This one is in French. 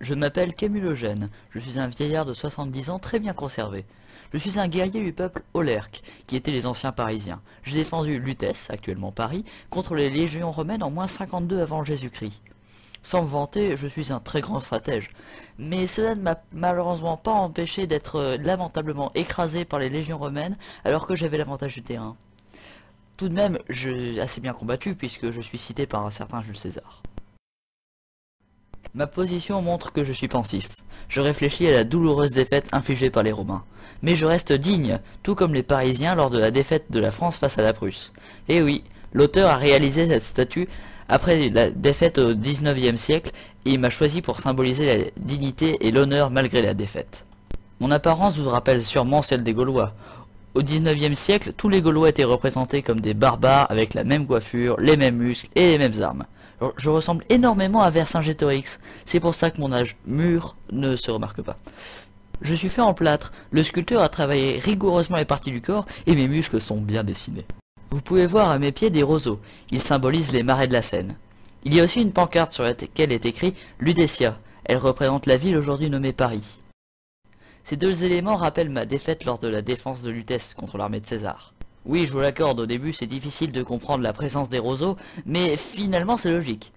Je m'appelle Camulogène, je suis un vieillard de 70 ans très bien conservé. Je suis un guerrier du peuple Olerque, qui étaient les anciens parisiens. J'ai défendu Lutèce, actuellement Paris, contre les légions romaines en moins 52 avant Jésus-Christ. Sans me vanter, je suis un très grand stratège. Mais cela ne m'a malheureusement pas empêché d'être euh, lamentablement écrasé par les légions romaines alors que j'avais l'avantage du terrain. Tout de même, j'ai assez bien combattu puisque je suis cité par un certain Jules César. Ma position montre que je suis pensif. Je réfléchis à la douloureuse défaite infligée par les Romains. Mais je reste digne, tout comme les Parisiens lors de la défaite de la France face à la Prusse. Et oui, l'auteur a réalisé cette statue après la défaite au 19e siècle et il m'a choisi pour symboliser la dignité et l'honneur malgré la défaite. Mon apparence vous rappelle sûrement celle des Gaulois. Au 19e siècle, tous les Gaulois étaient représentés comme des barbares avec la même coiffure, les mêmes muscles et les mêmes armes. Je ressemble énormément à Vercingétorix, c'est pour ça que mon âge mûr ne se remarque pas. Je suis fait en plâtre, le sculpteur a travaillé rigoureusement les parties du corps et mes muscles sont bien dessinés. Vous pouvez voir à mes pieds des roseaux, ils symbolisent les marais de la Seine. Il y a aussi une pancarte sur laquelle est écrit Ludecia, elle représente la ville aujourd'hui nommée Paris. Ces deux éléments rappellent ma défaite lors de la défense de Lutèce contre l'armée de César. Oui, je vous l'accorde, au début c'est difficile de comprendre la présence des roseaux, mais finalement c'est logique.